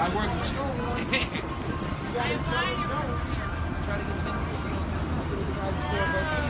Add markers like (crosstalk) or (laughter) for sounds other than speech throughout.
I work with you. (laughs) I admire your perseverance. Try to get 10 people.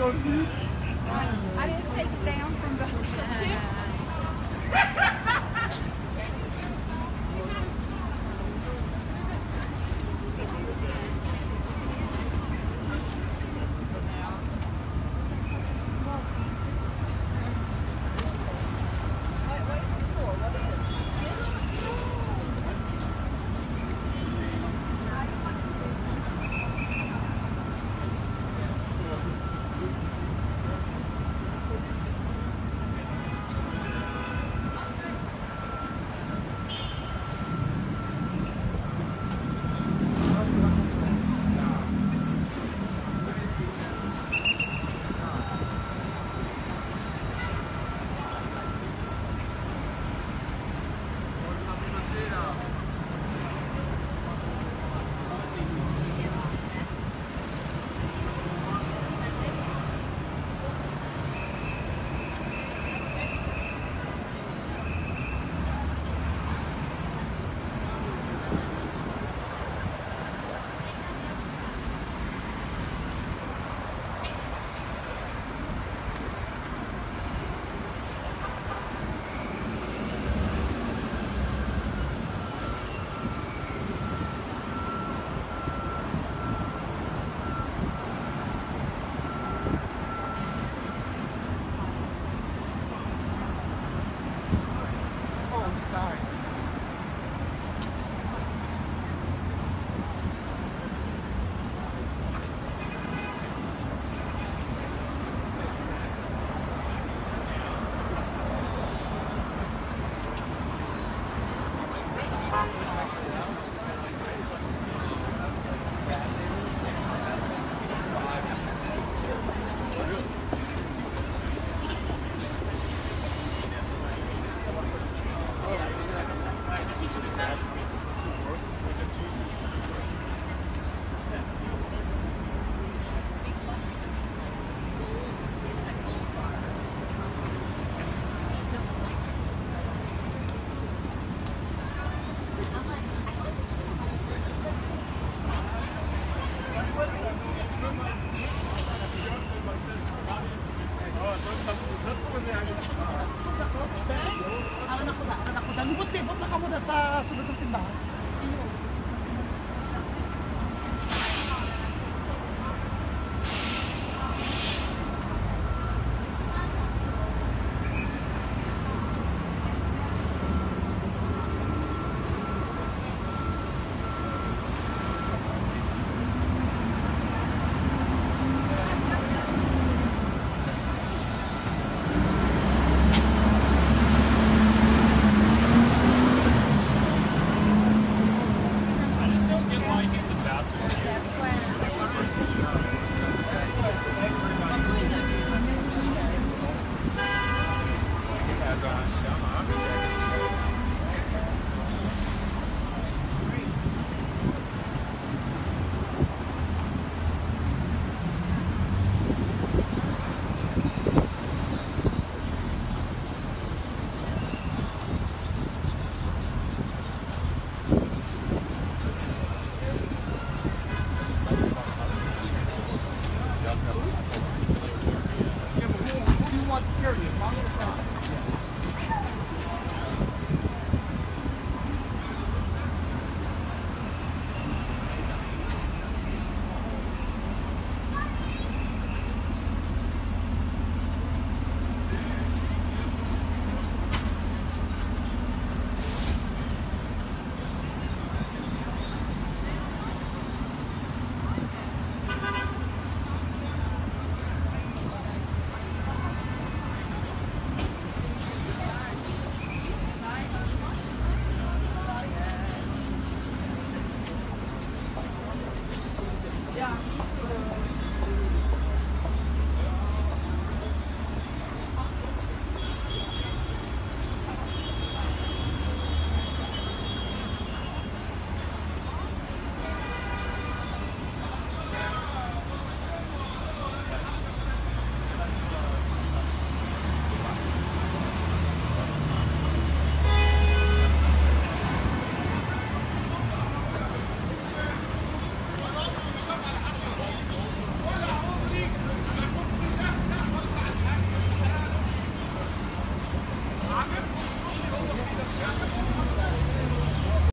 I didn't take it down from the kitchen.